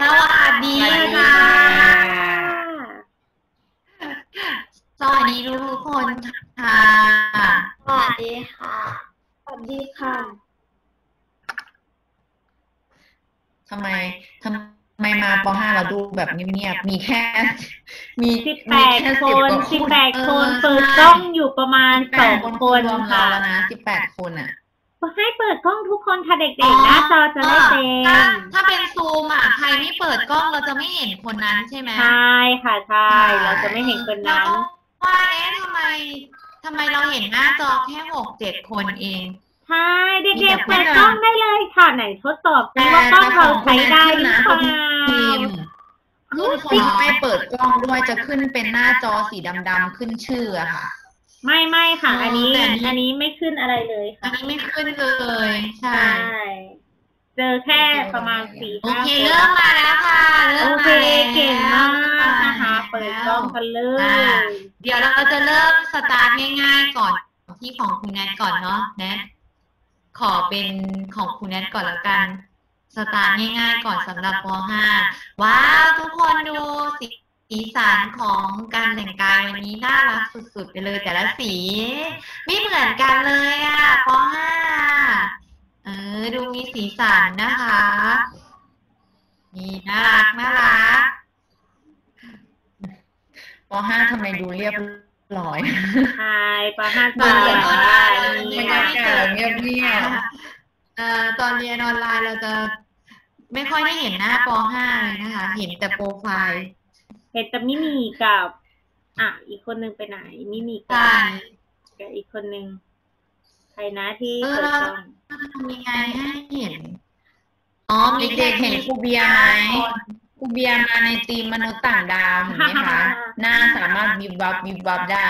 สวัสดีค่ะ สวัสดีทุกๆคนค่ะ สวัสดีค่ะ สวัสดีค่ะทำไมทำไมมาป .5 เราดูแบบเงียบๆ มีแค่ มีสิบแปมีดแค่คสิบนกว่าสิบแปดเอคนอเปิดใช่กล้องอยู่ประมาณแปสอดงคนคนรวมเราค่ะแล้วนะสิบแปดคนอะ ให้เปิดกล้องทุกคนค่ะเด็อ๋กอๆหน้าจอจะได้เต็ถ้ามถ้าเป็นซูมอะใครไม่เปิดกล้องเราจะไม่เห็นคนนั้นใช่ไหมใช่ค่ะใช่เราจะไม่เห็นคนนั้นเราก็ว่าเอ๊ะทำไมทำไมเราเห็นหน้าจอแค่หกเจ็ดคนเองใช่เด็กๆมีแต่เปิดคนกล้องได้เลยค่ะไหนทดสอบซิว่ากล้องเราใช้ได้หรือเปล่าทีมคือคนที่ไม่เปิดกล้องด้วยจะขึ้นเป็นหน้าจอสีดำๆขึ้นชื่ออะค่ะ ไม่ไม่ค่ะอ๋ออัอันนี้แต่อันนี้ อันนี้ไม่ขึ้นอะไรเลยอัค่ะนนี้ไม่ขึ้นเลยใช่ใช่ เจอแค่ประมาณสี่โอห้าเคคนเริ่มมาแล้วค่ะเริ่โอมเคมาแล้วเก่งมากนะคะเปิดกล้องกันเลอ่ายเดี๋ยวเราจะเริ่มสตาร์ทง่ายๆก่อนที่ของคุณแนทก่อนเนาะแนทขอเป็นของคุณแนทก่อนละกัน สตาร์ทง่ายๆก่อนสำหรับป .5 ว้าวทุกคนดูสี สีสันของการแต่งกายวันนี้น่ารักสุดๆไปเลยแต่ละสี ไม่เหมือนกันเลยอะป .5 เออดูมีสีสันนะคะ นี่น่ารักน่ารักป .5 ทำไมดูเรียบร้อยใช่ปลาห้าตอนเรียนออนไลน์ใช่เราบรรยากาศเงียบเอ่อตอนเรียนออนไลน์เราจะไม่ค่อยได้เห็นหน้าป .5 เลยนะคะ เห็นแต่โปรไฟล์ เห็นแต่มิมีกับ อะ อีกคนนึงไปไหนมิมีกัใช่กับอีกคนนึงใครนะที่เออเปิดกล้องทำยังไงให้เห็นอ๋อมีเด็กๆเห็นครูเบียร์ไหมครูเบียร์มาในทีมมนุษย์ต่างดาวเห็นไหมคะหน้าสามารถวิบวับวิบวับได้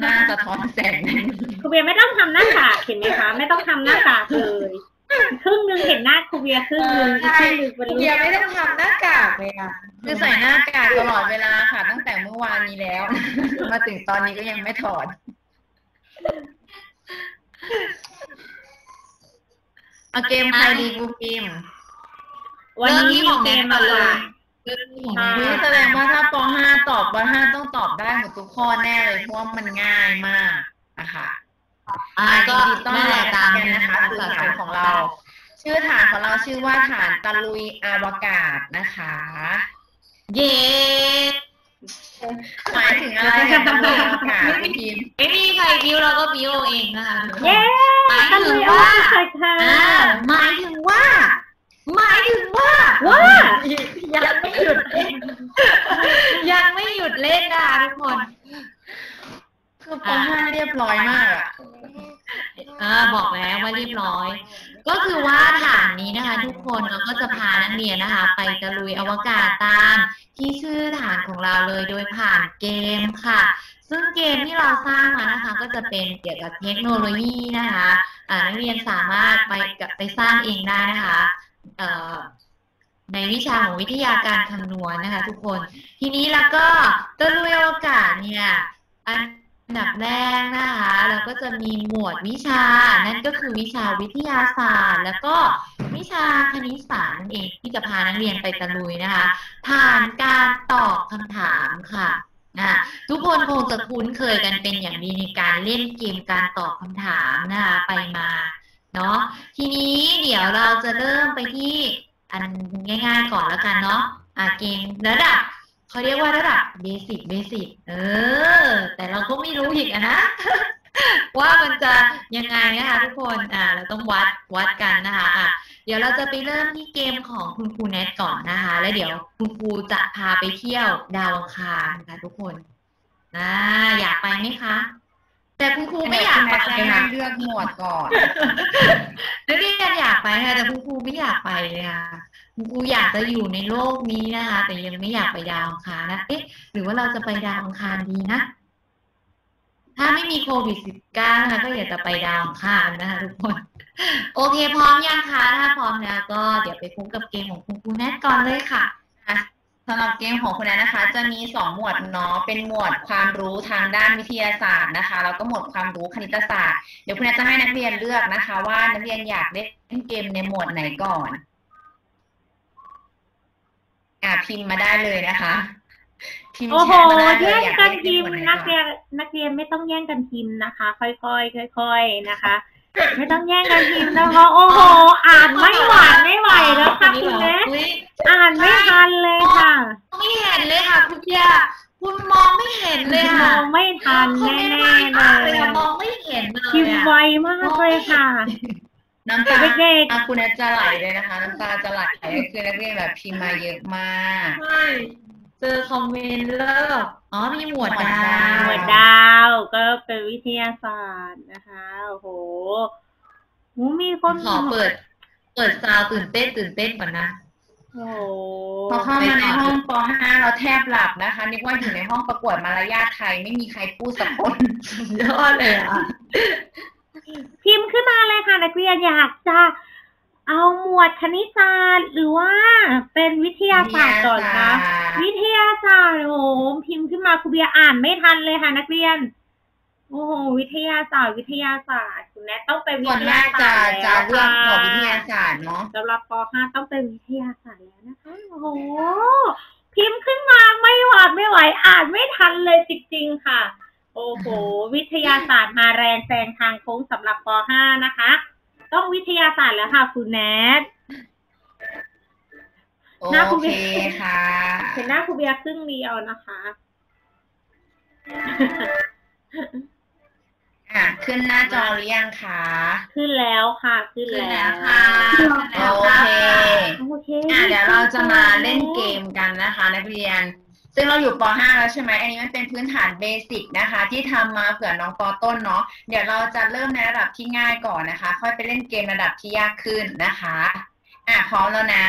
หน้าสะท้อนแสงได้ครูเบียร์ไม่ต้องทำหน้ากากเห็นไหมคะ ไม่ต้องทำหน้ากากเลย ครึ่งหนึงเห็นหน้าครูเบียร์ครึ่งหนึงอีกครึ่งหนึงเป็นครูรูเบียร์ปไม่ต้องทำหน้ากากเลยอะคือใส่หน้ากากตลอดเวลาค่ะ ตั้งแต่เมื่อวานนี้แล้ว มาถึงตอนนี้ก็ยังไม่ถอดเอาเกมใครดีกูเกมวันนี้มีเกมอะไรเรื่องนี้ของแนทแสดงว่าถ้าป .5 ตอบป .5 ต้องตอบได้หมดทุกข้อแน่เลยเพราะว่ามันง่ายมากนะคะ อ่าก็ยินดีต้อนนั่นแหรัละบตามกันนะคะคือฐานของเรา ชื่อฐานของเราชื่อว่าฐานตะลุยอวกาศนะคะ เย้หมายถึงอะไรกันตะลุยอวกาศคุณทีมไม่มีใครบิวเราก็บิวเองนะคะเย้หมายตั้งถึเลงยว่าว่าค่ะอ่าหมายถึงว่าหมายถึงว่าว่ายังไม่หยุดเล่นยังไม่หยุดเล่นนะคะทุกคน คือป .5 เรียบร้อยมากอะอ่าบอกแล้วว่าเรียบร้อย ก็คือว่าฐานนี้นะคะ ทุกคนเราก็จะพานักเรียนนะคะ ไปตะลุยอวกาศตาม ที่ชื่อฐานของเราเลยโดยผ่านเกมค่ะ ซึ่งเกมที่เราสร้างมานะคะ ก็จะเป็นเกี่ยวกับเทคโนโลยีนะคะนักเรียนสามารถไปกับไปสร้างเองได้นะคะในวิชาของวิทยาการคำนวณนะคะ ทุกคน ทีนี้แล้วก็ตะลุยอวกาศเนี่ยอัน อันดับแรกนะคะเราก็จะมีหมวดวิชา นั่นก็คือวิชาวิทยาศาสตร์ แล้วก็วิชาคณิตศาสตร์เองที่จะพานักเรียนไปตะลุยนะคะ ผ่านการตอบคำถามค่ะนะทุกคนคงจะคุ้นเคยกันเป็นอย่างดีในการเล่นเกมการตอบคำถามนะคะไปมาเนาะทีนี้เดี๋ยวเราจะเริ่มไปที่อันง่าย ๆ ก่อนแล้วกันเนาะอะเกมระดับ เขาเรียกว่าระดับ basic basic เออ แต่เราก็ไม่รู้อีกนะ ว่ามันจะยังไงนะคะทุกคนอ่าเราต้องวัดวัดกันนะคะอะเดี๋ยวเราจะไปเริ่มที่เกมของคุณครูแนทก่อนนะคะ แล้วเดี๋ยวคุณครูจะพาไปเที่ยวดาวอังคารค่ะทุกคนนะอยากไปไหมคะ แต่คุณครูไม่อยากไปจะเลยให้ค่ะเลือกหมวดก่อนนักเรียนอยากไปค่ะแต่คุณครูไม่อยากไปเลยค่ะคุณครูอยากจะอยู่ในโลกนี้นะคะ แต่ยังไม่อยากไปดาวอังคารนะเอ๊ะหรือว่าเราจะไปดาวอังคารดีนะถ้าไม่มีโควิด -19 นะคะก็อยากจะไปดาวอังคารนะคะทุกคน โอเคพร้อมยังคะถ้าพร้อมแล้วก็เดี๋ยวไปพบกับเกมของคุณครูแนทก่อนเลยค่ะ สำหรับเกมของคุณแนนนะคะ จะมีสองหมวดเนาะเป็นหมวดความรู้ทางด้านวิทยาศาสตร์นะคะแล้วก็หมวดความรู้คณิตศาสตร์เดี๋ยวคุณแนนจะให้นักเรียนเลือกนะคะ ว่านักเรียนอยากเล่นเกมในหมวดไหนก่อนพิมพ์มาได้เลยนะคะพิมพ์โอ้แชโหร์มาได้เลยแย่งอยากกันพิมพ์นักเรียนนักเรียนไม่ต้องแย่งกันพิมพ์นะคะ ค่อยๆค่อย ๆนะคะ ไม่ต้องแย่งกันพิมพ์นะคะ โอ้โห อ่านไม่หวานไม่ไหวแล้วค่ะคุณแม่อุ๊ยอ่านไม่ทันเลยค่ะ ไม่เห็นเลยค่ะคุณเบียร์คุณมองไม่เห็นเลยมค่ะองไม่ทันแน่ๆเลยอะมองไม่เห็นเลยพิมพ์ไวอะมากเลยค่ะน้ำตาเด็กอะคุณแอดจะไหลเลยนะคะ น้ำตาจะไหลคือนักเรียนแบบพิมพ์มาเยอะมากใช่ เจอคอมเมนต์แล้วแบบอ๋อมีหมวดดาๆวหมวดดาวก็เป็นวิทยาศาสตร์นะคะโอ้โหหมูมีคนขอเปิด เปิดซาวด์ตื่นเต้นตื่นเต้นก่อนนะโอ้โหพอเข้ามาในห้องป .5 เราแทบหลับนะคะนึกว่าอยู่ในห้องประกวดมารยาทไทยไม่มีใครพูดสักคนยอดเลยอะพิมพ์ขึ้นมาเลยค่ะนักเรียนอยากจะ เอาหมวดคณิตศาสตร์หรือว่าเป็นวิทยาศาสตร์ก่อนคะวิทยาศาสตร์โอ้โหพิมพ์ขึ้นมาครูเบียร์อ่านไม่ทันเลยค่ะ นักเรียน โอ้โหวิทยาศาสตร์วิทยาศาสตร์คุณแนทต้องเป็นวิส่วนทมายากจะศาสตร์จะแล้วเลือกขอค่ะวิทยาศาสตร์เนาะสำหรับป .5 ต้องเป็นวิทยาศาสตร์แล้วนะคะโอ้โหพิมพ์ขึ้นมาไม่หวาดไม่ไหวอ่านไม่ทันเลยจริงๆค่ะ โอ้โห วิทยาศาสตร์มาแรงแซงทางโค้งสำหรับป .5 นะคะ ต้องวิทยาศาสตร์แล้วค่ะคุณแนทโอหน้าคุณเคค่ะเห็นหน้าครูเบียร์ครึ่งเดียวนะคะอะขึ้นหน้าจอหรือยังคะขึ้นแล้วค่ะขึ้นขึ้นแล้แล้ววค่ะขึ้นแล้วโอค่ะเคโอเคอะเดี๋ยวเราจะมาเล่นเกมกันนะคะ นักเรียน ซึ่งเราอยู่ป .5 แล้วใช่ไหมอันนี้มันเป็นพื้นฐานเบสิกนะคะ ที่ทำมาเผื่อน้องปต้นเนาะเดี๋ยวเราจะเริ่มในระดับที่ง่ายก่อนนะคะ ค่อยไปเล่นเกมระดับที่ยากขึ้นนะคะอะพร้อมแล้วนะ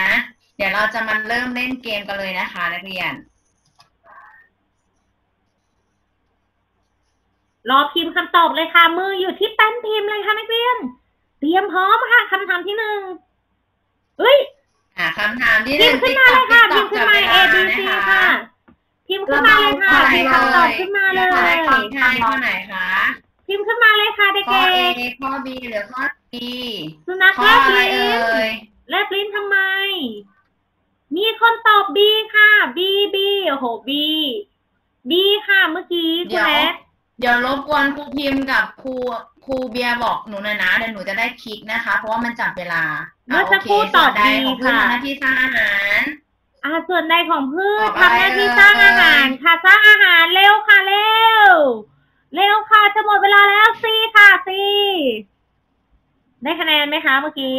เดี๋ยวเราจะมาเริ่มเล่นเกมกันเลยนะคะ นักเรียน รอพิมพ์คำตอบเลยค่ะ มืออยู่ที่แป้นพิมพ์เลยค่ะนักเรียน เตรียมพร้อมค่ะคำถามที่หนึ่งเอ้ยอะคำถามที่หพินึ่มงพ์ขึ้นมาเลยค่ะพิติ๊มกพ์ต๊ขึ้อนกมาจับ A เว B ลา C นะคะค่ะ พิมพ์ขึ้นมาเลยค่ะข้อไหนพิมพ์คำตอบขึ้นมาเลข้อไหนยข้อไหนข้อไหนคะพิมพ์ขึ้นมาเลยค่ะเด็ข้อก A ๆข้อ B หรือข้อ C สุนัขข้อแลบอะไรลิ้เอ่นยแลบลิ้นทำไม มีคนตอบ B ค่ะ B B โอ้โห B B ค่ะเมื่อกี้คุเดี๋ณยวแอดเดี๋ยวรบกวนครูพิมพ์กับครูครูเบียร์บอกหนูหน่อยนะเดี๋ยวหนูจะได้คลิกนะคะ เพราะว่ามันจับเวลา เมื่อสักครู่โเคตอบส่วนใดดีของเพื่อนค่ะทำหน้าที่สร้างอาหาร อ่าส่วนใดของพืชตอบอะไรทำหน้าที่สร้างอาหาร ค่ะสร้างอาหารเร็วค่ะเร็ว เร็วค่ะจะหมดเวลาแล้วซีค่ะซีได้คะแนนไหมคะเมื่อกี้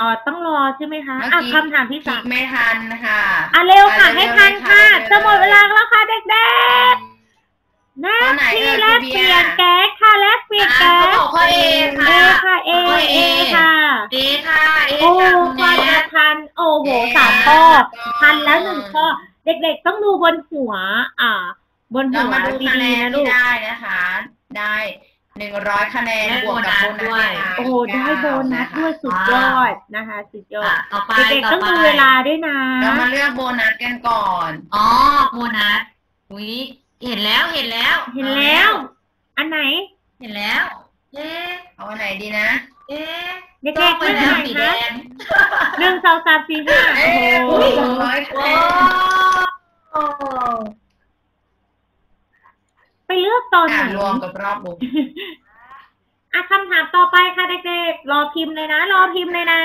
อ๋อต้องรอใช่ไหมคะเมื่ออะกี้คำถามที่คลิสากมไม่ทันค่ะอะเร็วค่ะอะให้เร็วๆทันเลยค่ะค่ะจะหมดเวลาแล้วค่ะเด็กๆ หน้าข้อไหนที่เอ่ยแลกครูเปเบียร์ลี่ยนแก๊สค่ะแลกเปลี่ยนอะแก๊เขาสบอกข้อ A เอค่ะค่ะเอข้อเอ A ค่ะ A ค่ะ A โอ้ค่ะคุณกว่าแม่จะทันโอ้โหเอ๊ะสามข้อต่อทันแล้วหนึ่งข้อเด็กๆต้องดูบนหัว อ่า บนหัเราวมาดูคะแนดีนๆนะลูที่กได้นะคะ ได้หนึ่งร้อยคะแนนได้บวกกับโบโบนัสด้นัวสยนะคะโอ้โหได้โบนัสด้วยสุดยอดนะคะสุดยออะดต่อไปเด็กๆต่ต้องไปดูเวลาด้วยนะเรามาเลือกโบนัสกันก่อนอ๋อโบนัสอุ้ย เห็นแล้วเห็นแล้วเห็นแล้ว อันไหน เห็นแล้ว เอ๊ะเอาอันไหนดีนะ เอ๊ะเด็ต้องกๆไปเลือกแล้วไหนสีแดคะงหนึ่งสองสามสี่ห้าโอ้เอ๊ะโหอุ้ยสองร้อยคะโอ้แนนไปเลือกตอนไหนอะรวมกับรอบบุกอะคำถามต่อไปค่ะเด็กๆรอพิมพ์เลยนะ รอพิมพ์เลยนะ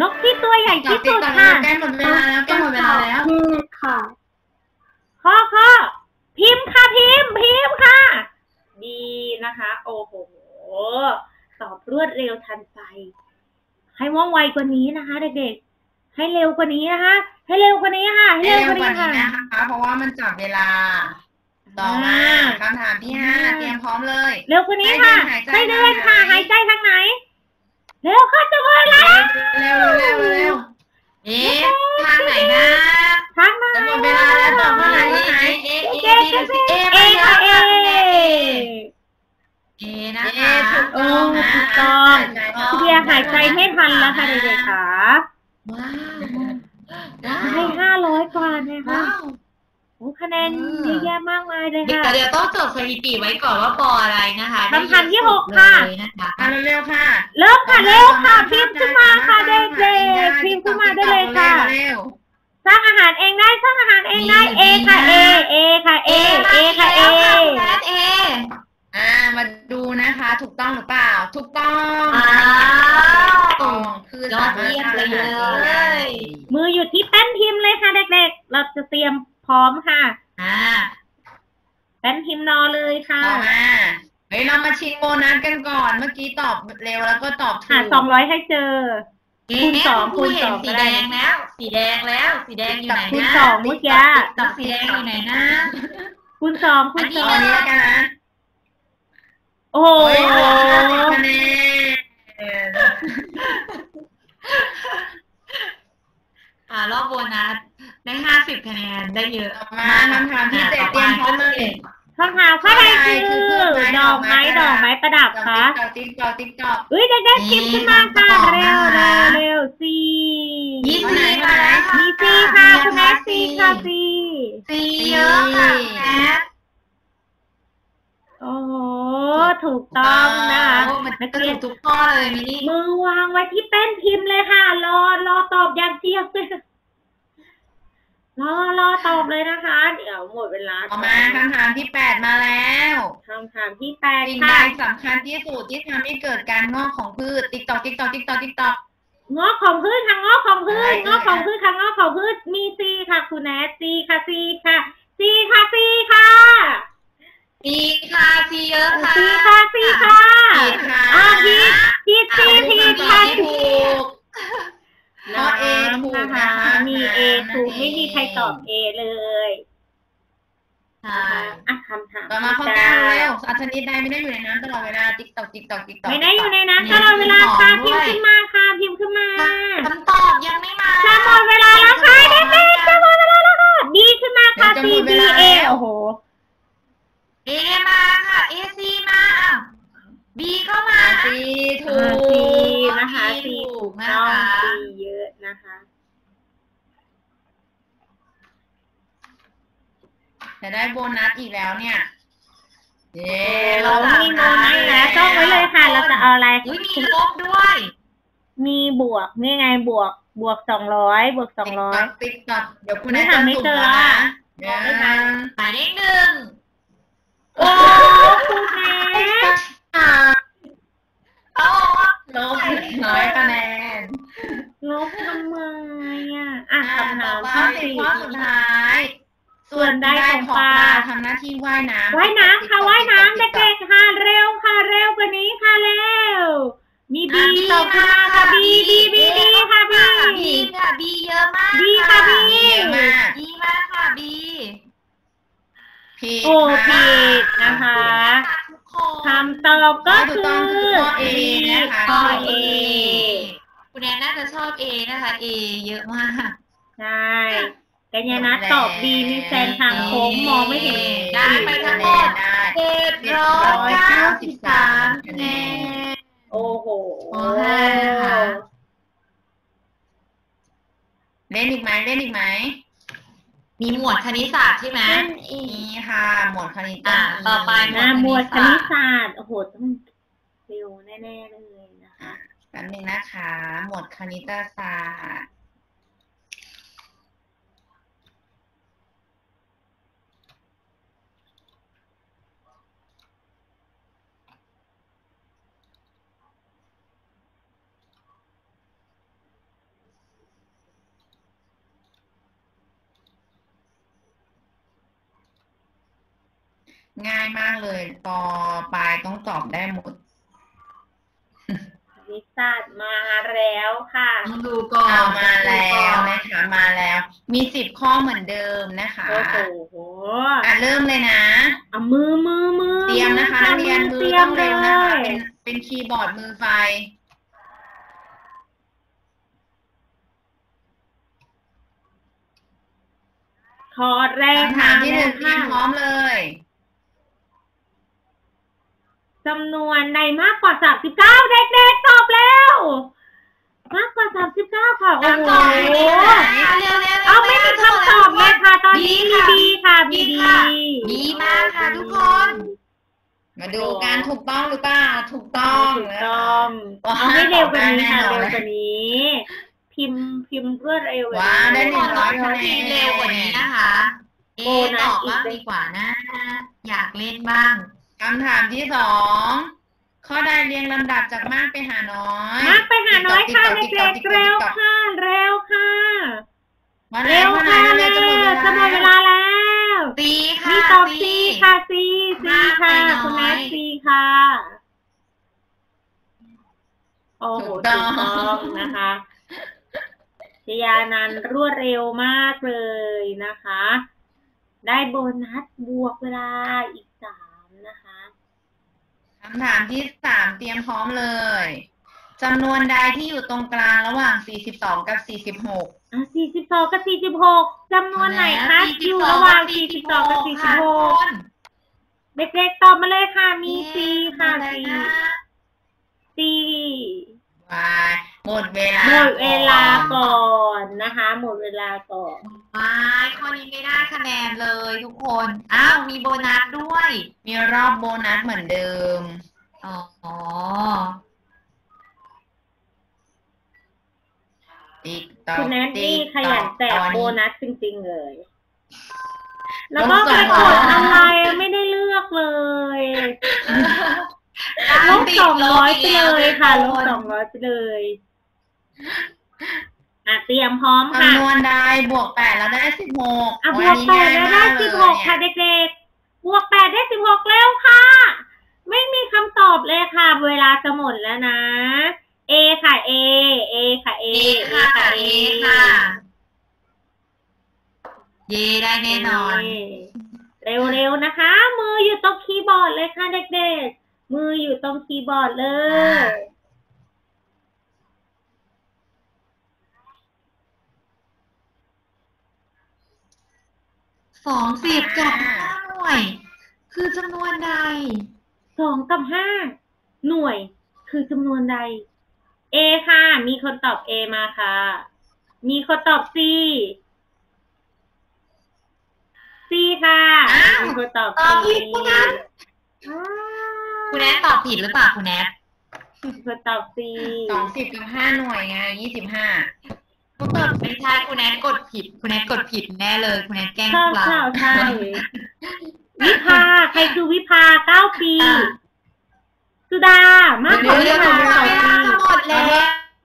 นกที่ตัวใหญ่จับที่ติ๊กสุดต็อกค่ะใกล้หมดเวลาแล้วใกล้หมดเวลาแล้วค่ะข้อข้อ พิมพ์ค่ะพิมพ์พิมพ์ค่ะ ดีนะคะ โอ้โห ตอบรวดเร็วทันใจ ให้ว่องไวกว่านี้นะคะ เด็กๆ ให้เร็วกว่านี้นะคะ ให้เร็วกว่านี้ค่ะ ให้เร็เร็ววกว่ากว่านี้นี้ค่ะนะคะเพราะว่ามันจับเวลา ต่อมาคำถามที่ห้าเตรียมพร้อมเลย เร็วกว่านี้ค่ะให้ให้เดิเดินนหาค่ะยใจหายใจทางไหน เร็วค่ะจะหมดแล้วเร็วเร็วเร็วเอ๊ะทางไหนนะ ทางไหนจะหมดเวลาแล้วตอบข้อไหนข้อไหนเอ๊ะเอเอ๊ะเอเอ๊ะเอเอ๊ะเอค่ะเอเอ๊ะนะเอ๊ะคะถูกโอ้ต้องนะถูกต้องหายใจคุณเบียร์หายใจไม่ทันแล้วค่ะเด็กๆค่ะว้าวว้าให้วห้าร้อยกว่านะคะโอ้คะแนนเยอะแยะมากมายเลยเดี๋ยวค่ะเดี๋ยวต้องจดสถิติไว้ก่อนว่าปออะไรนะคะคำถามที่หกค่ะเอสุดเร็วค่ะ เริ่มค่ะเร็วค่ะพิมพ์ขึ้นมาค่ะเด็กๆพิมพ์ขึ้นมาได้เลยค่ะเร็ว สร้างอาหารเองได้สร้างอาหารเองได้ดีเอค่ะดีเอมากเอค่ะเอ เอค่ะเอแล้วคุณแนทเออ่ามาดูนะคะ ถูกต้องหรือเปล่า ถูกต้องอ้าวถูกต้องคือยอดสามารถเยี่ยมทำอาหารเองเลยได้มืออยู่ที่แป้นพิมพ์เลยค่ะเด็กๆ เราจะเตรียมพร้อมค่ะ อ่าแป้นพิมพ์รอเลยค่ะต่อมาเฮ้ยเรามาชิงโบนัสกันก่อน เมื่อกี้ตอบเร็วแล้วก็ตอบถูหากสองร้อยให้เจอ คูณสองคูณคูณสเห็อนงสีก็แดได้งแล้ว สีแดงแล้ว สีแดงอยู่ไหนคูณนะสองเมื่อกี้ตักสีแดงอยู่ไหนนะคูณสองคูณอันนี้สอเอางอันนี้แล้วกันนะโอ้โหโอ้ยบวกห้าสิบคะแนนอ่ารอบโบนัสได้ห้าสิบคะแนนได้เยอะต่อมาคำถามที่เจ็ดเตรียมพร้อมเลย คำถามข้อใดคือดอกไม้ดอกไม้ประดับคะ tick tock tick tock อุ้ยเด็กๆพิมพ์ขึ้นมาค่ะเร็วเร็วเร็ว Cยี่สิบมาแล้วค่ะมีซีค่ะคุณแม่ซีค่ะซีสีเยอะค่ะแอดโอ้โหถูกต้องนะคะโอ้มันก็ถูกทุกข้อเลยมินี่มือวางไว้ที่แป้นพิมพ์เลยค่ะ รอรอตอบอย่างเดียวเลย รอรอตอบเลยนะคะ เดี๋ยวหมดเวลาต่อมาคำถามที่แปดมาแล้วคำถามที่แปดสิ่งใดค่ะสำคัญที่สุดที่ทำให้เกิดการงอกของพืช tick tock tick tock tick tock tick tockงอกของพืชค่ะงอกของพืชอะไรงอกของพืชค่ะงอกของพืชมีซีค่ะคุณแอดซีค่ะซีค่ะซีค่ะซีค่ะสีค่ะสีเยอะค่ะซีค่ะซีค่ะผิดค่ะอ่าผิดผิดซีผิดค่ะที่ถูก ข้อ A ถูกนะคะมี A น้ำถูกนั่นเองไม่มีใครตอบ A เลยใช่อะคำถามต่อมาข้อที่เก้าเก้าเร็วสัตว์ชนิดใดไม่ได้อยู่ในน้ำตลอดเวลา tick tock tick tock tick tock ไม่ได้อยู่ในนั้นตลอดเวลาค่ะพิมพ์ขึ้นมาค่ะพิมพ์ขึ้นมา คำตอบยังไม่มา จะหมดเวลาแล้วค่ะเด็กๆจะหมดเวลาแล้วค่ะดีขึ้นมาค่ะ C B A โอ้โห เอมาค่ะเอซีมาอ้าวบีก็มา สีถู อ่าก C นะคะ C ถูกนะ ต้อง คะ C เยอะนะคะ จะได้โบ นัสอีกแล้วเนี่ยเย้เรามีโน้ตให้แล้วจ้องไว้เลยค่ะ เราจะเอาอะไรอุ้ยมีลบด้วย มีบวกนี่ไงบวกบวกสองร้อยบวกสองร้อยติ๊กตอกเดี๋ยวคุณไม่แม่หาจะไม่สุ่มเจอแล้วนะมองไม่ทันหมายเลขหนึ่งโอ้คุณแม่อ่าโอ้ลบน้อยคะแนนลบทำไมอะอะอ่าคำถามข้ข้ออสิบสี่ข้อสุดท้าย ส่วนใดของปลาทำหน้าที่ว่ายน้ำว่ายน้ำค่ะว่ายน้ำเด็กๆค่ะเร็วค่ะเร็วกว่านี้ค่ะเร็วมีบีตอบขึ้นมาค่ะบีบีบีบีค่ะบีบีค่ะบีเยอะมากบีค่ะบีเยอะมากบีมากค่ะบีผิดโอ้ค่ะผิดนะคะทุกคนคำตอบก็ถูคืกต้องอคือข้อ A นะคะข้อ A คุณแอนน่าจะชอบเอนะคะเอเยอะมากใช่ กัญญานัทตอบ B มีแซนทางโค้งมองไม่เห็นได้ไปทั้งหมดเจ็ดร้อยเก้าสิบสามคะแนนโอ้โหโอ้โหนะเล่นอีกไหมเล่นอีกไหมมีหมวดคณิตศาสตร์ใช่ไหมนี่ค่ะ หมวดคณิตอ่าต่อไปนะหมวดคณิตศาสตร์โอ้โหต้องเร็วแน่ๆเลยนะคะแป๊บนึงนะคะ หมวดคณิตศาสตร์ ง่ายมากเลยปอปลายต้องตอบได้หมดคณิตศาสตร์มาแล้วค่ะต้องดูก่อนเอามาแล้วนะคะมาแล้ว มีสิบข้อเหมือนเดิมนะคะโอ้โหอะเริ่มเลยนะเอามือมือมือเตรียมนะคะนักเรียนมือเตรียต้มองเลเร็วนะคะยเป็นเป็นคีย์บอร์ดมือไฟขอแรกคำถามที่หนึ่งเตรียมพร้อมเลย จำนวนในมากกว่าสามสิบเก้าเด็กๆตอบแล้ว มากกว่าสามสิบเก้าค่ะ โอ้โหเร็วเร็วเอาไม่มีคำตอบเลยค่ะ ตอนนี้มีบีค่ะบีดี ดีมากค่ะทุกคน มาดูการถูกต้องหรือเปล่าถูกต้องถูกต้องเอาให้เร็วกว่านี้ค่ะเร็วกว่านี้ พิมพ์พิมพ์รวดเร็วเลยว้าวได้หนึ่งร้อยขอคะแนทีนเร็วกว่านี้นะคะเอะตอบบ้างดีกว่านะ อยากเล่นบ้าง คำถามที่สองข้อใดเรียงลำดับจากมากไปหาน้อยมากไปหาน้อยค่ะติ๊เด็ต๊อกกๆเร็วติ๊กต๊อกค่ะเร็วค่ะมาเร็เร็ววค่ะค่ะเร็เร็ววจะหมดเวลาแล้วตีค่ะมีตอบตีซีค่ะซีซีมากไปค่ะน้อยคุณแม่ซีค่ะโอ้โหถูกต้ถูองกต้องนะคะชยานันท์รวดเร็วมากเลยนะคะ ได้โบนัสบวกเวลาอีกสามนะคะ คำถามที่สามเตรียมพร้อมเลยจำนวนใดที่อยู่ตรงกลางระหว่าง 42 กับ 46 อะสี่สิบสองกับสี่สิบหกจำนวนไหนคะอยู่ระหว่างสี่สิบสองกับสี่สิบหกเด็กๆตอบมาเลยค่ะ มีซีค่ะซีซีวาย หมดเวลาหมดเวลาก่อนนะคะ หมดเวลาก่อนไม่ข้อนี้ไม่ได้คะแนนเลยทุกคน อ้าว มีโบนัสด้วย มีรอบโบนัสเหมือนเดิม อ๋อติ๊กต๊อกคุณแนนนี่ขยันแจกโบนัสจริงๆเลย แล้วลก็บไปสองกร้อยดอะไรไม่ได้เลือกเลยลบติดสองร้อยไปกเลยค่ะลทุบกนสองร้อยไปเลย อะเตรียมพร้อมค่ะคำนวณใดบวก8แล้วได้16อะบวัวนกนี้แปดง่ายได้มากสิบเลหกยค่ะเด็กๆ บวกแปดได้สิบหกแล้วค่ะ ไม่มีคำตอบเลยค่ะ เวลาจะหมดแล้วนะ A ค่ะ A A ค่ะ A เอค่ะเอค่ะเยได้แน่นอน เร็วๆนะคะ มืออยู่ตรงคีย์บอร์ดเลยค่ะเด็กๆ มืออยู่ตรงคีย์บอร์ดเลย สองสิบกับห้าหน่วย คือจำนวนใดสองกับห้าหน่วย คือจำนวนใด A ค่ะ มีคนตอบ A มาค่ะ มีคนตอบ C C ค่ะอ้าวมีคนตอบตอบ C ผิดคุณแนทอ้าวคุณแนทตอบผิดหรือเปล่าคุณแนทมีคนตอบ C 20กับ5หน่วยไง25 ก็กดไม่ใช่คุณแนทกดผิด คุณแนทกดผิดแน่เลย คุณแนทแกล้งใช่พวกเรา ใช่ใช่วิภาใครคือวิภาเก้าปีอะสุดามากกว่าเดี๋วิยวภาเดี๋ยวสองเวลาปีจะหมดแล้ว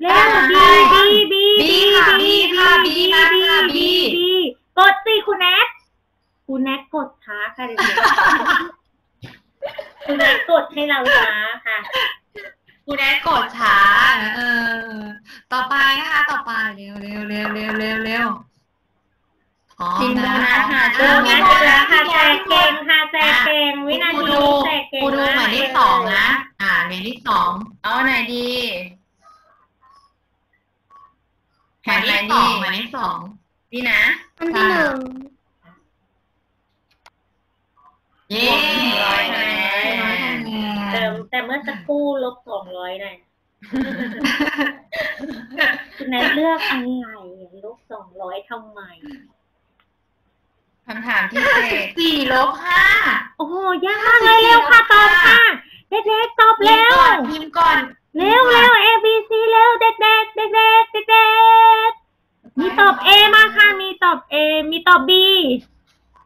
เร็วบีบีบีบีค่ะบีค่ะบีมาค่ะบีบีกดสิคุณแนทคุณแนทกดช้าค่ะเด็กๆคุณแนทกดให้เราช้าค่ะ คุณแนทกดช้า เออ ต่อไปนะคะ ต่อไปเร็วเร็วเร็วเร็วเร็วเร็วพร้อมทิ้งโบนะนัสค่ะโบนัสอีกแล้วค่ะแจกเก่งค่ะแจกเก่งวินาครูทีดูนี้แจกเก่งครูดูหมายเลขสองนะ อ่าหมายเลขสองเอาไหนดีหมายเลขสองหมายเลขสองดีนะอันที่หนึ่งเย้ร้อยคะแนนร้อยคะ แนแต่นแต่เมื่อสักครู่ลบสองร้อยนะคุณแนทเลือกอะไรลบสองร้อยทำไมคำถามที่เจ็ดสี่ลบห้าโอ้โหยากมากเลยเร็วค่ะตอบค่ะเด็กๆตอบเร็วพิมพ์ก่อนเร็วเร็ว A B C เร็วเด็กๆเด็กๆเด็กๆมีตอบ A มาค่ะมีตอบ A มีตอบ B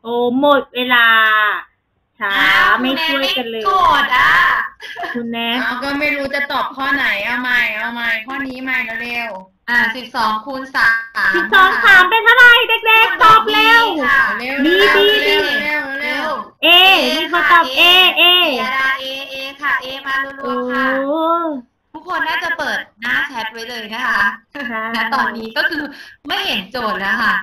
โอ้หมดเวลา ช้าอ้าวไม่ช่วยกันเลยโกรธอะคุณแนทเอาก็ไม่รู้จะตอบข้อไหนเอาใหม่เอาใหม่ข้อนี้ใหม่เร็วอ่าสิบสองคูณสามสิบสองสามเป็นเท่าไหร่เด็กๆตอบเร็วค่ะๆเร็วดีเร็วดีเร็วดีเร็วเร็เร็วว A มีคนตอบ A A เอดาเอเอค่ะเอมารัโอ้วๆค่ะทุกคนน่าจะเปิดหน้าแชทไว้เลยนะคะณตอนนี้ก็คือไม่เห็นโจทย์แล้วค่ะ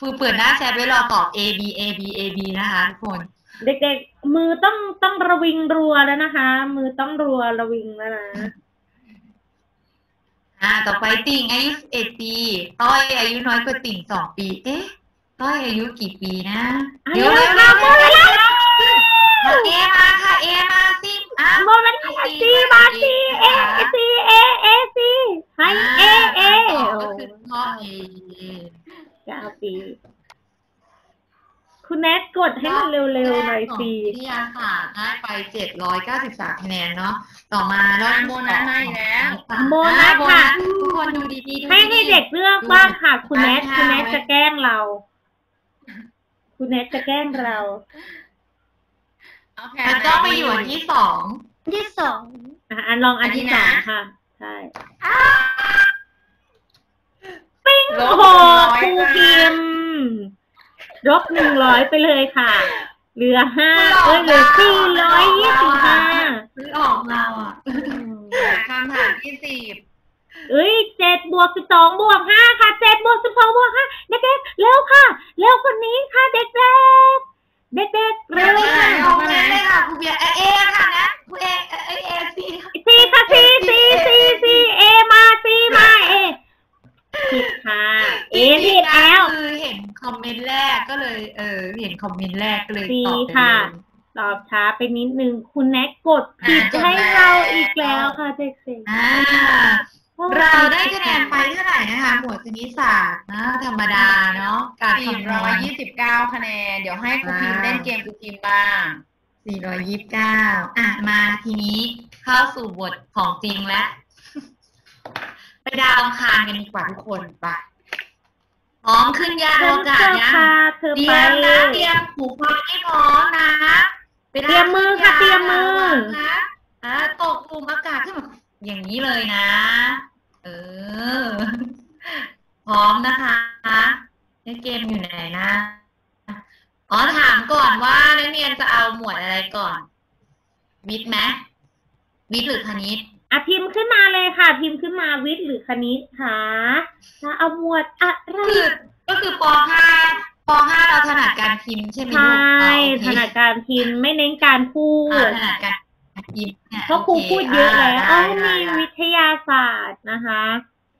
คือเปิดหน้าแชทไว้รอตอบ A B A B A B นะคะทุกคน เด็กๆ มือต้องต้องระวิงรัวแล้วนะคะ มือต้องรัวระวิงแล้วนะ อ่า ต่อไปติ่งอายุ11ปีต้อยอายุน้อยกว่าติ่งสองปี เอ๊ะต้อยอายุกี่ปีนะอะเดี๋ยวเร็ววค่ะเร็วหมเร็วหมดเวลา A มาค่ะ A มาสิอะคอมเมนต์ C มา C A C A A C ให้ A A ก็คือข้อ A เก้าปี คุณแนทกดให้มันเร็วๆหน่อยสิวิทยาศาสตร์ได้ไปเจ็ดร้อยเก้าสิบสามคะแนนเนาะต่อมารอบที่โบนัสมาอีกแล้วสองโบนัสค่ะโบนัสทุกคนดูดีๆดูให้ให้ดีๆเด็กเลือกบ้างค่ะ คุณแนทอ่าคุณแนทค่ะจะแกล้งเรา คุณแนทจะแกล้งเราโอเคแล้วก็ไปอยู่อันที่สองที่สองอะอันลองอันที่อันนี้สนะองค่ะใช่ปิ้งลโอ้บโหหนึ่งร้อยครูค่ะพิมพ์ ลบหนึ่งร้อยไปเลยค่ะ เหลือห้าเอ้ยเหลือสี่ร้อยยี่สิบห้าซื้อออกเราอะคำถามที่สิบเอ้ยเจ็ดบวกสิบสองบวกห้าค่ะเจ็ดบวกสิบสองบวกห้าเด็กๆเร็วค่ะ เร็วคนนี้ค่ะเด็กๆเด็กๆเร็วค่ะเอาเลยเลยค่ะครูเบียร์เอเอค่ะนะครูเอเอเอเอซี ซีค่ะซีซีซีซีเอมาซีมาเอผิดค่ะ เอผิดแล้ว คือเห็นคอมเมนต์แรกก็เลย เออ เห็น คอมเมนต์แรกก็เลย C ตอบไปค่ะเลยตอบช้าไปนิดนึง คุณแน็กกดผิดอะให้จดแล้วเราอีกแล้วค่ะเด็กอ่าๆเราได้คะแนนไปเท่าไหร่นะคะ หมวดคณิตศาสตร์นะธรรมดาเนาะการคำนวณสี่ร้อยยี่สิบเก้าคะแนน เดี๋ยวให้ครูพิมพ์เล่นเกมครูพิมพ์บ้าง 429 อะ มาทีนี้เข้าสู่บทของจริงแล้ว ไปดาวอังคารกันดีกว่าทุกคนไป พร้อมขึ้นยานอเธอวกาศยังค่ะเธอเตรีไปยมนะ เตรียมหูฟังให้พร้อมนะไปเตรียมมือค่ะเตรียมมือนะอ่าตกกลุ่มอากาศขึ้นมาอย่างนี้เลยนะ เออ พร้อมนะคะในเกมอยู่ไหนนะอ๋อถามก่อนว่านักเรียนจะเอาหมวดอะไรก่อน วิทย์ไหมวิทย์หรือคณิตอะพิมพ์ขึ้นมาเลยค่ะ พิมพ์ขึ้นมาวิทย์หรือคณิตค่ะจะเอาหมวดอะ ไรคือก็คือป .5 ป .5 เราถนัดการพิมพ์ใช่ไหมใชลูก่อ๋อโอเคถนัดการพิมพ์ไม่เน้นการพูดอ่าถนัดการพิมพ์นี่ยเพราะครูโอพูดเยอะแล้วาอ๋อได้มีได้วิทยาศาสตร์นะคะ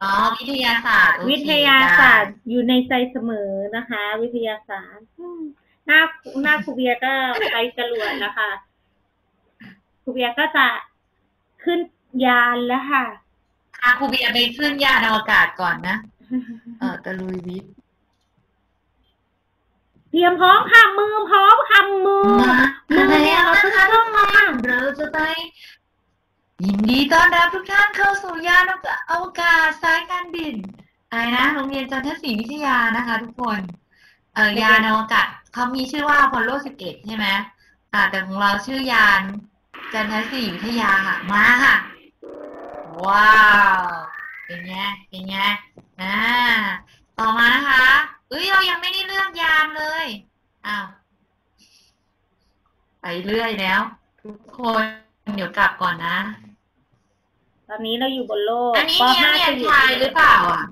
อ๋อวิทยาศาสตร์โอเควิทยาศาสตร์อยู่ในใจเสมอนะคะ วิทยาศาสตร์อืมหน้าหน้าครูเบียร์ก็ไปจรวดแล้วค่ะครูเบียร์ก็จะขึ้นยานแล้วค่ะอะครูเบียร์ไปขึ้นยานอวกาศก่อนนะเออตะลุยวิทย์เตรียมพร้อมค่ะมือพร้อมค่ะมือมามือแล้เนี่ยวเรานะต้องคะทุต้อกงคมานเราจะไปยินดีต้อนรับทุกท่านเข้าสู่ยานอวกาศสายการบินอะไรนะโรงเรียนจันทศรีวิทยานะคะ ทุกคนเออยานอวกาศเขามีชื่อว่าอพอลโล11ใช่ไหมอ่าแต่ของเราชื่อยานจันทศรีวิทยาค่ะมาค่ะ ว้าวเป็นไงเป็นไง อ่าต่อมานะคะเอ้ยเรายังไม่ได้เลือกยานเลยอ้าวไปเรื่อยแล้ว ทุกคนเดี๋ยวกลับก่อนนะ ตอนนี้เราอยู่บนโลกอันนี้ปมีนักเรียนจะอยู่ชายหรือเปล่าอะ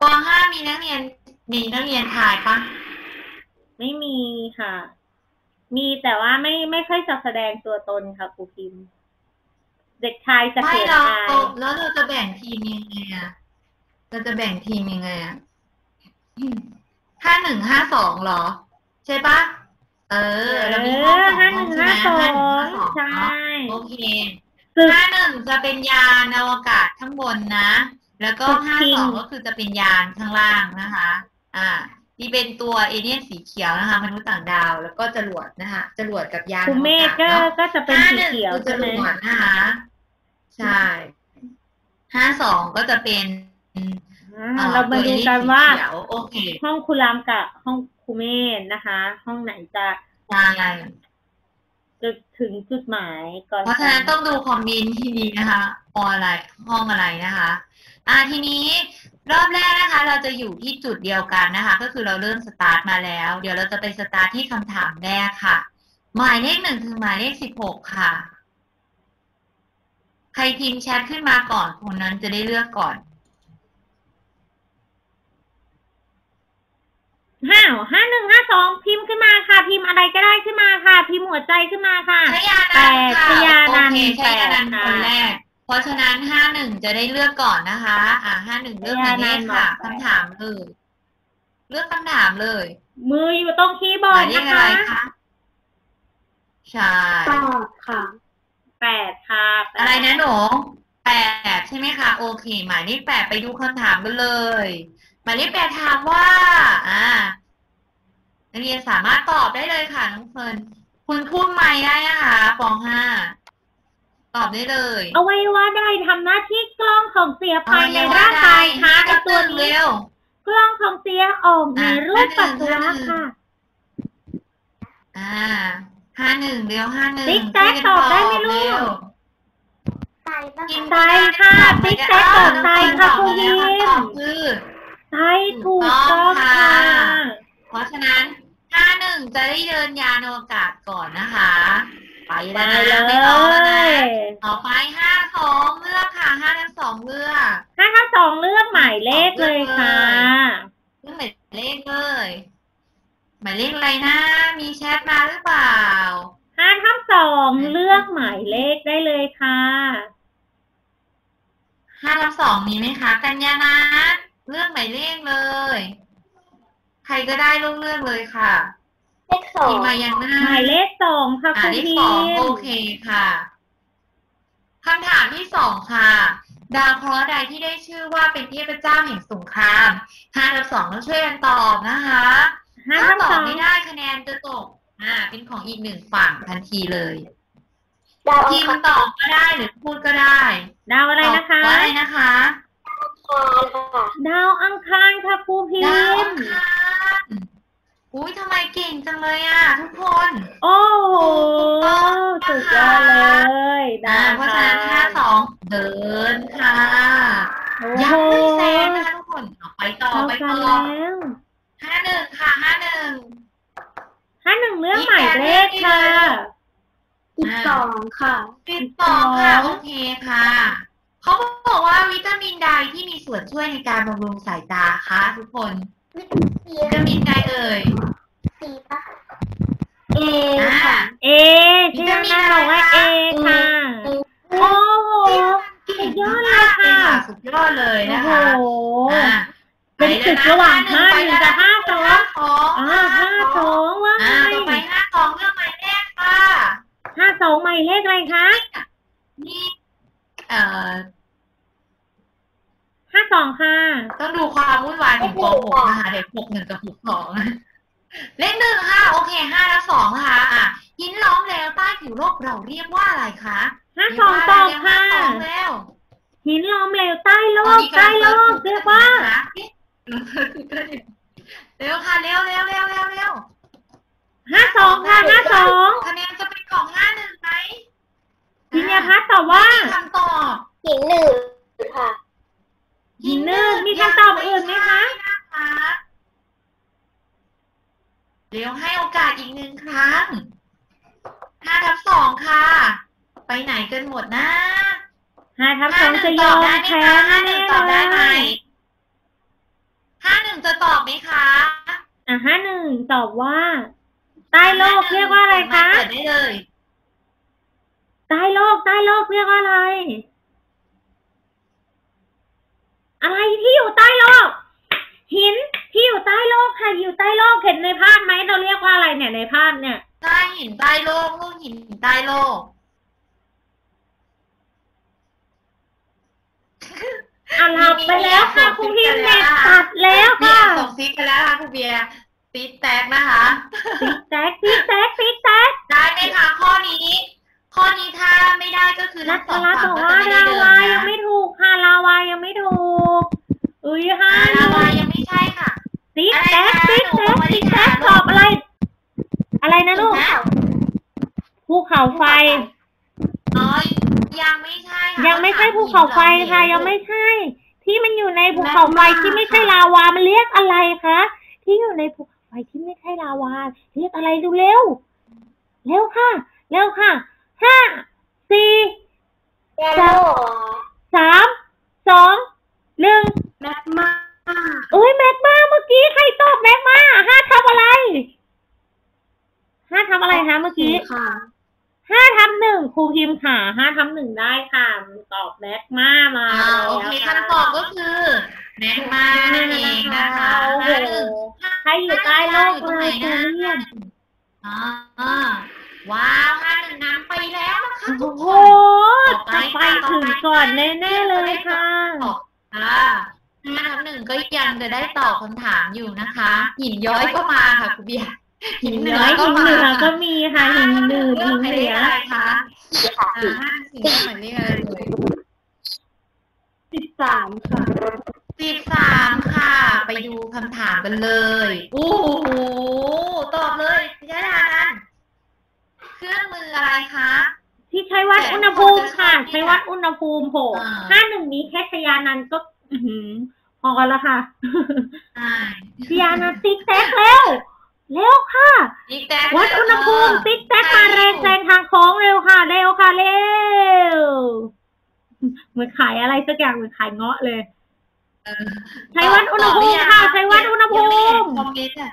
ป .5 มีนักเรียนมีนักเรียนชายปะไม่มีค่ะ มีแต่ว่าไม่ไม่ค่อยจะแสดงตัวตนค่ะครูพิมพ์ เด็กชายจะไม่เขินเราอาย แล้วเราจะแบ่งทีมยังไงอะ เราจะแบ่งทีมยังไงอะห้าหนึ่งห้าสองเหรอ ใช่ปะเออเรามีห้องสองห้าหห้อนึ่งงใช่ห้าไหมสอห้าหนึ่งห้างสองใช่เนาะโอเคตึกห้าหนึ่งจะเป็นยานอวกาศข้างบนนะ แล้วก็ตึกห้าจริสงองก็คือจะเป็นยานข้างล่างนะคะ อ่าที่เป็นตัวเอเลี่ยนสีเขียวนะคะมนุษย์ต่างดาวแล้วก็จรวดนะคะจรวดกับยานครูเมฆก็อวกาศเนาะก็จะเป็นห้าสีหนึ่งเขียวคือจใช่ไหรมวดนะคะ ใช่ห้าสองก็จะเป็นอ่าอ่อ เรามาตัวดูอลี่ยกันว่าสีเขียวโอเคห้องครูรามกับห้องครูเมธนะคะ ห้องไหนจะใช่จะถึงจุดหมายก่อนเพราะฉะนั้นต้องดูคอมเมนต์ที่นี้นะคะออะไรห้องอะไรนะคะ อ่าทีนี้รอบแรกนะคะ เราจะอยู่ที่จุดเดียวกันนะคะ ก็คือเราเริ่มสตาร์ทมาแล้ว เดี๋ยวเราจะไปสตาร์ทที่คำถามแรกค่ะ หมายเลขหนึ่งถึงหมายเลขสิบหกค่ะ ใครพิมพ์แชทขึ้นมาก่อนคนนั้นจะได้เลือกก่อน ห้าห้าหนึ่งห้าสองพิมพ์ขึ้นมาค่ะ พิมพ์อะไรก็ได้ขึ้นมาค่ะ พิมพ์หัวใจขึ้นมาค่ะชยานันท์ค่ะแปดชยานันท์โอเคชยานันท์แปดคนแรก เพราะฉะนั้นห้าหนึ่งจะได้เลือกก่อนนะคะ อ่าห้าหนึ่งเลือกหมายเลขค่ะชยานันท์คำถามเลยเลือกคำถามเลยมืออยู่ตรงคีย์บหอร์มาดยเลขนะอะไรคะคะใช่แปดค่ะ แปดค่ะแปดอะไรนะหนูแปดใช่ไหมคะ โอเค หมายเลขแปดไปดูคำถามกันเลย หมายเลขแปดถามว่า อ่านักเรียนสามารถตอบได้เลยค่ะน้องเฟิร์นคุณพูดใหม่ได้นะคะป .5 ตอบได้เลยอวัยวะใดทำหน้าที่กล้องของเสียภายในร่างกายคะไอตัวนี้เร็วกล้องของเสียออกในอะรูปปัสสาวะห้าหนึ่งค่ะ อ่าห้าหนึ่งเร็วห้าหนึ่งติ๊กแต๊กตอบได้ไหมลูกไตปะกินไตค่ะติ๊กแต๊กตอบไตค่ะครูพิมตอบคือ ใช่ถูกต้องค่ะ เพราะฉะนั้นห้าหนึ่งจะได้เดินยานอวกาศก่อนนะคะ ไปไปแล้วนะเลไม่รอแล้วนะยต่อไปห้าสองเลือกค่ะห้าทั้งสองเลือกห้าทั้งสองเลือกหมายเลขเลยค่ะเลือกหมายเลขเลย หมายเลขอะไรนะ มีแชทมาหรือเปล่าห้าทั้งสองเลือกหมายเลขได้เลยค่ะห้าทั้งสองมีไหมคะ กัญญานะ เลือกหมายเลขเลย ใครก็ได้ลูกเลือกเลยค่ะเลขสอพิงมพ์มายังหน้าหมายเลขสองค่ะอ่าคุณเลขพิสองมโอเคค่ะคำถามที่สองค่ะ ดาวเคราะห์ใดที่ได้ชื่อว่าเป็นเทพเจ้าแห่งสงครามห้ากับสองต้องช่วยกันตอบนะคะห้าถ้าทั้งตอสบองไม่ได้คะแนนจะตก อ่า เป็นของอีกหนึ่งฝั่งทันทีเลยดาวอัทีงมคารตอบก็ได้หรือพูดก็ได้ ดาวอะไรนะคะตอบว่าอะไรนะคะ ค่ะดาวอังคารค่ะครูพิดาวมอังพ์คารอุ้ยทำไมเก่งจังเลยอะ ทุกคนโอ้โหสุดยอดเลยดาอ่าวเพราะฉะนั้นห้าสองเดินค่ะโอ้ยัโหงไม่แซงนะคะทุกคนเอาไปต่อเท่าไปกัต่นอแล้วห้าหนึ่งค่ะห้าหนึ่ง ห้าหนึ่งเลือกหมายเลขค่ะ สิบสองค่ะ สิบสองค่ะ โอเคค่ะ เขาบอกว่าวิตามินใดที่มีส่วนช่วยในการบำรุงสายตาคะทุกคนสีวิตามินใดเอ่ยสีปะเออ่าค่ะเอชื่อน่าบอกว่าเอค่ะโอ้โหสุดยอดเลยค่ะสุดยอดเลยโอ้นะโหคะอ่าเป็นศึกระหว่างห้าหนึ่งกับห้าสองห้าสองอ่าห้าสองว่าไงอ่าต่อไปห้าสองเรื่องหมายเลขค่ะห้าสองหมายเลขอะไรคะนี่เอ่อห้าสองค่ะ ต้องดูความวุ่นวายของป .6 นะคะเด็ก6หนึ่งกับ6สองเลขหนึ่งค่ะ โอเคห้าแล้วสองค่ะ อะหินล้อมแล้วใต้ผิวโลกเราเรียกว่าอะไรคะห้าสองตอบค่ะห้าสองแล้วหินล้อมเหลวใต้โลกใต้โลกเรียกว่า เร็วค่ะเร็วเร็วเร็วเร็วเร็วห้าสองค่ะห้าสองคะแนนจะเป็นของห้าหนึ่งไหม พิญญาพัฒน์ตอบว่าคำตอบหินหนึ่งค่ะหินหนึ่งมีคำตอบอื่นไหมคะนะคะเดี๋ยวให้โอกาสอีกหนึ่งครั้งห้าทับสองค่ะ ไปไหนกันหมดนะห้าทับสองจะยอมแพ้ห้าหแน่นึ่งๆตอบได้ไหเลมยห้าหนึ่งจะตอบไหมคะอะห้าหนึ่งตอบว่า ใต้โลกเรียกว่าอะไรคะเปิดได้เลย ใต้โลกใต้โลกเรียกว่าอะไร อะไรที่อยู่ใต้โลก หินที่อยู่ใต้โลกค่ะอยู่ใต้โลกเห็นในภาพไหมเราเรียกว่าอะไรเนี่ยในภาพเนี่ยใต้หินใต้โลกลูกหินใต้โลกอะหลับไปแล้วค่ะคุณพิมพ์เน็ตตัดแล้วพี่ค่ะแอบส่งซิกไปแล้วค่ะคุณเบียร์ซีดแตกนะคะติ๊กแท็กติ๊กแท็กติ๊กแท็กได้ไหมคะข้อนี้ ข้อนี้ถ้าไม่ได้ก็คือนัทั้ทงสองรัตน์ฝั่บงอกก็ว่าจะไม่ได้ลาเดินวานะยังไม่ถูกค่ะลาวายังไม่ถูกอุ้ยห้าอ่าหลาวานึ่งยังไม่ใช่ค่ะติ๊กแท็กติ๊กแท็กติ๊กแท็กตอบอะไร อะไรนะลูกนะภูเขาไฟอ๋อยังไม่ใช่ค่ะยังไม่ใช่ภูเขาไฟค่ะ ยังไม่ใช่ ที่มันอยู่ในภูเขาไฟที่ไม่ใช่ลาวามันเรียกอะไรคะที่อยู่ในภูเขาไฟที่ไม่ใช่ลาวา เรียกอะไรดูเร็วเร็วค่ะเร็วค่ะ ห้าสี่แยโลสามสองหนึ่งแมกมาโอ้ยแม็กมาเมื่อกี้ใครตอบแม็กมาห้าทำอะไรห้าทำอะไรคะเมื่อกี้ค่ะห้าทำหนึ่งครูพิมพ์ค่ะห้าทำหนึ่งได้ค่ะตอบแม็กมามาอ่าแล้วโอเคค่ะคำตอบก็คือแม็กมานั่นเองนะคะโอ้โหห้าหนึ่งใครอยู่ใต้โลกเลยเจเรียนอ่า ว้าวห้าหนึ่งน้ำไปแล้วนะคะทุโอ้กโหคนจะไปถึงก่อนแน่ๆเลยค่ะตอบอ่าห้าทับหนึ่งก็ยังจะได้ตอบคำถามอยู่นะคะ หินย้อยก็มาค่ะคุณเบียร์หินเหนืเหนืออก็หินมาเหนือก็มีค่ะหินเหนือเลืหิอกนหมายเหเลนืขออะไรคะสี่ค่ะอ่าห้าสิบเลือกหมายเลขอะไรเลยสิบสามค่ะสิบสามค่ะ ไปดูคำถามกันเลย โอ้โห ตอบเลยพิจารณากัน เครื่องมืออะไรคะ ที่ใช้วัดอุณหภูมิค่ะ ใช้วัดอุณหภูมิโหอ่าถ้าหนึ่งนี้แค่ชยานันท์ก็อื้อหือพอกันแล้วค่ะใช่ชยานันท์ติ๊กแท็กเร็วเร็วค่ะอีกแต่วัดอุณหภูมิ tick tack มาแรงแซงทางโค้งเร็วค่ะ เร็วค่ะ เร็วเหมือนขายอะไรสักอย่างเหมือนขายเงาะเลยเออใช้วัดอุณหภูมิค่ะ ใช้วัดอุณหภูมิยังไม่เห็นคอมเมนต์อะ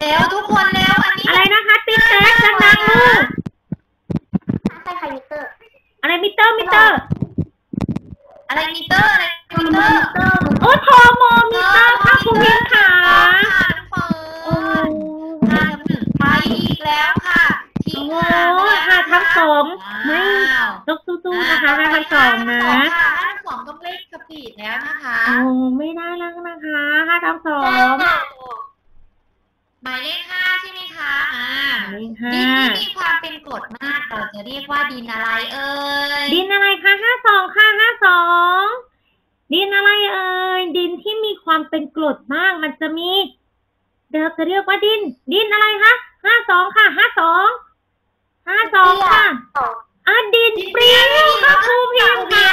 เร็วทุกคนเร็วอันนี้อะไรนะคะ tick tack ดังๆลูกใช่ค่ะ มิเตอร์ อะไรมิเตอร์มิเตอร์ อะไรมิเตอร์อะไรมิเตอร์เตอร์โอ้โทโมมิเตอร์ค่ะคุณพิมพ์ค่ะค่ะน้องเฟิโอ้ร์นห้าทับหนึ่งไปอีกแล้วค่ะทีโหมงานค่ะทับสองไม่ว้าวต้องสู้ๆนะคะห้าทับสองนะห้าทับสองต้องเลขสปีดแล้วนะคะโอ้ไม่ได้แล้วนะคะห้าทับสองค่ะ หมายเลขห้าใช่ไหมคะอ่าเลขดิห้านที่มีความเป็นกรดมากเราจะเรียกว่าดินอะไรเอ่ยดินอะไรคะห้าสองค่ะห้าสองดินอะไรเอ่ยดินที่มีความเป็นกรดมากมันจะมี เดี๋ยวจะเรียกว่าดิน ดินอะไรคะห้าสองค่ะห้าสองห้าสองค่ะสองอะดินเปรี้ยวค่ะครูพิมพ์ค่ะ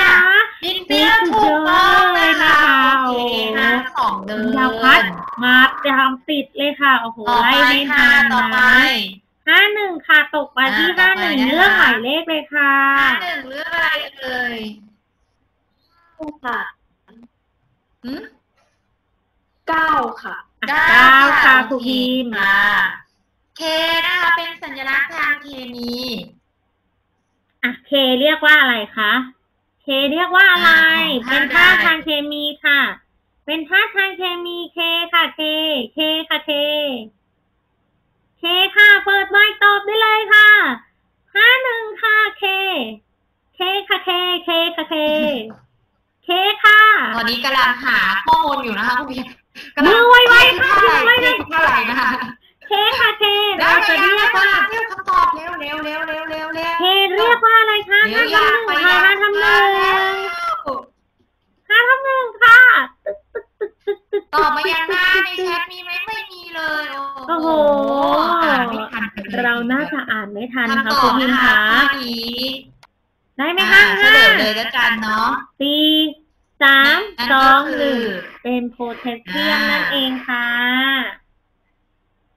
ดินเปรี้ยวถูกต้องนะคะโอเคห้า สองเดินยาวพัดมาตามติดเลยค่ะ โอ้โหต่อไล่ไปไม่ค่ะทันต่อไปนะห้าหนึ่งค่ะ ตกมาที่อ่าห้าต่อหไปนึ่งนะคะเรื่องหมายเลขเลยค่ะห้าหนึ่งเรื่องอะไรเอ่ยค่ะหืมเก้าค่ะเก้าค่ะครูพิมพ์ค่ะเคนะคะเป็นสัญลักษณ์ทางเคมีอะเคเรียกว่าอะไรคะเคเรียกว่าอะไรอ่าของเป็นธาธาตุตุใดทางเคมีค่ะ เป็นธาตุทางเคมีเคค่ะเคเคค่ะเคเคค่ะ เปิดไมค์ตอบได้เลยค่ะห้าหนึ่งค่ะเคเคค่ะเคเคค่ะเคเคค่ะ ตอนนี้กำลังหาข้อมูลอยู่นะคะคุณพี่มือไวๆค่ะมือไวๆเท่าไหร่นะคะเคค่ะเคแล้เราวจะเรีเรียยกกว่าว่าเร็วคำตอบเร็วเร็วเร็วเร็วเร็วเร็วเคเรียกว่าอะไรคะเร็ห้าวทำยาหกนึ่งไปค่ะแล้วห้าทำหนึ่งห้าทำหนึ่งค่ะ ตึ๊กตึ๊กตึ๊กตึ๊กตึ๊กตอบมายังหน้าในแชทมีไหมไม่มีเลย โอ้โหอ่านไม่ทันกันลยเราน่าจะอ่านไม่ทันนะคะคำตคุอณบพินะมพ์คะคะข้อนี้ได้ไหมอ่าคะเฉลยเลยแล้วกันเนาะสี่สามนั่นสก็องคือหนึ่งเป็นโพแทสเซียมอ่านั่นั่นเองค่ะ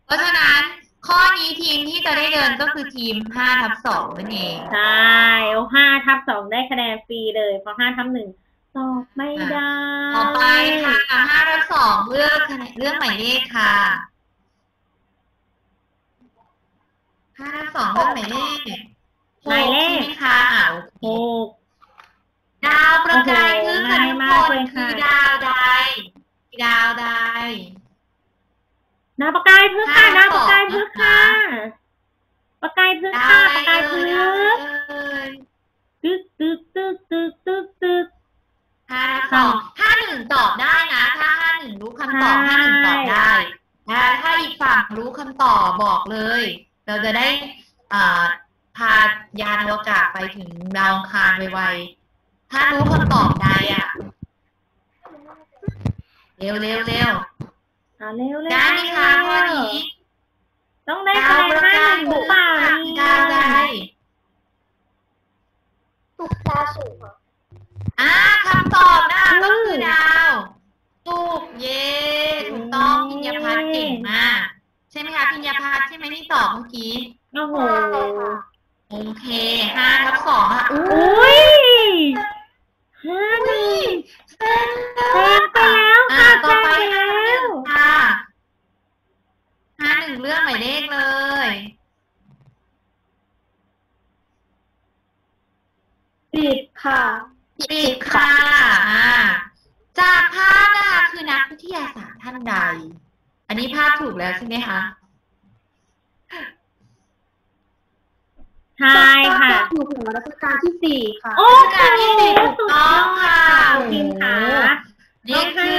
เพราะฉะนั้นข้อนี้ทีมที่จะได้เดินก็คือทีม5ทับ2นั่นเอง ใช่โอ้ห้าทับสองได้คะแนนฟรีเลย เพราะห้าทับหนึ่ง ตอบไม่ได้ ต่อไปค่ะ5ทับ2เลือกคะแนนเลือกหมายเลขค่ะ5ทับ2เลือกหมายเลขหมายเลขใช่ไหมคะอ่าโอเคหกดาวประกายคือค่ะโอ้โหง่ายทุกมากคนเลยคืค่ะอดาวใดดาวใดดาวประกายพึกษ์ค่ะห้าดาวประกายสองพึกษ์ค่ะ ประกายพึกษ์ดาค่ะวประใดกายเอ่พึยกดาวษ์ใดเอ่ยตึกตึกตึกตึกตึกตึก ห้าสองห้าหนึ่งตอบได้นะ ถ้าห้าหนึ่งรู้คำตอบใช่ห้าหนึ่งตอบได้นะถ้าอีกฝั่งรู้คำตอบบอกเลย เราจะได้อ่าพายานอวกาศไปถึงดาวอังคารไวๆ ถ้ารู้คำตอบใดอะ เร็วเร็วเร็วอ่าเร็วเร็วได้ไหมคะข้อนี้ ต้องได้ดาคะวแนนประห้าหกายนึ่งหรือเปล่าคือเนี่ดาวใดยสุกดาวสูงค่ะอ่าคำตอบนะคะก็คือดาวถูกเย่ถูกต้องพิญญาพัฒน์เก่งมากใช่ไหมคะพิญญาพัฒน์ใช่ไหมที่ตอบเมื่อกี้โอ้โหโอเคห้าทับสองค่ะอู้อุ้ยห้าหนึ่งเซ็นแซงไปแล้วอ่าค่ะต่อไปแซห้างหไปนึ่แล้งวค่ะห้าหนึ่งเรื่องหมายเลขเลยสิบค่ะ สิบค่ะอ่าจากภาพนะคะคือนักวิทยาศาสตร์ท่านใด อันนี้ภาพถูกแล้วใช่ไหมคะใช่ค่ะอยู่ถึงรัชกาลที่สี่ค่ะ โอ้รัชกาลที่สี่ถูกต้องค่ะพิมพ์ค่ะนี่คือ